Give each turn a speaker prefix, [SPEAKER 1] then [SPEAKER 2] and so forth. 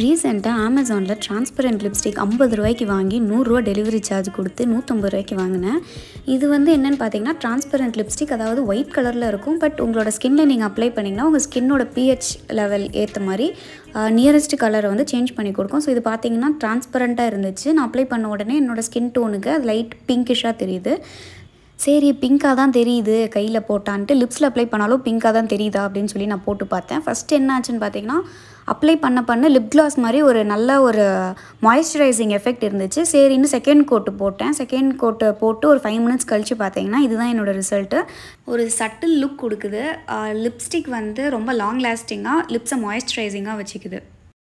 [SPEAKER 1] ரீசெண்டாக அமேசானில் transparent lipstick ஐம்பது ரூபாய்க்கு வாங்கி நூறுரூவா டெலிவரி சார்ஜ் கொடுத்து நூற்றம்பது ரூபாய்க்கு வாங்கினேன். இது வந்து என்னென்னு பார்த்தீங்கன்னா டிரான்ஸ்பரண்ட் லிப்ஸ்டிக் அதாவது ஒயிட் கலரில் இருக்கும். பட் உங்களோட ஸ்கின்னில் நீங்கள் அப்ளை பண்ணிங்கன்னா உங்கள் ஸ்கின்னோட பிஹெச் லெவல் ஏற்ற மாதிரி நியரஸ்ட் கலரை வந்து சேஞ்ச் பண்ணி கொடுக்கும். ஸோ இது பார்த்தீங்கன்னா டிரான்ஸ்பரண்ட்டாக இருந்துச்சு. நான் அப்ளை பண்ண உடனே என்னோடய ஸ்கின் டோனுக்கு அது லைட் பிங்கிஷாக தெரியுது. சரி பிங்காக தான் தெரியுது கையில் போட்டான்ட்டு. லிப்ஸில் அப்ளை பண்ணாலும் பிங்காக தான் தெரியுதா அப்படின்னு சொல்லி நான் போட்டு பார்த்தேன். ஃபஸ்ட்டு என்ன ஆச்சுன்னு பார்த்தீங்கன்னா அப்ளை பண்ண பண்ண லிப் கிளாஸ் மாதிரி ஒரு நல்ல ஒரு மாய்ஸ்சரைசிங் எஃபெக்ட் இருந்துச்சு. சரின்னு செகண்ட் கோட்டு போட்டேன். செகண்ட் கோட்டு போட்டு ஒரு ஃபைவ் மினிட்ஸ் கழித்து பார்த்தீங்கன்னா இதுதான் என்னோடய ரிசல்ட்டு ஒரு சட்டில் லுக் கொடுக்குது. லிப்ஸ்டிக் வந்து ரொம்ப லாங் லாஸ்டிங்காக லிப்ஸை மாய்ஸ்சரைசிங்காக வச்சுக்குது.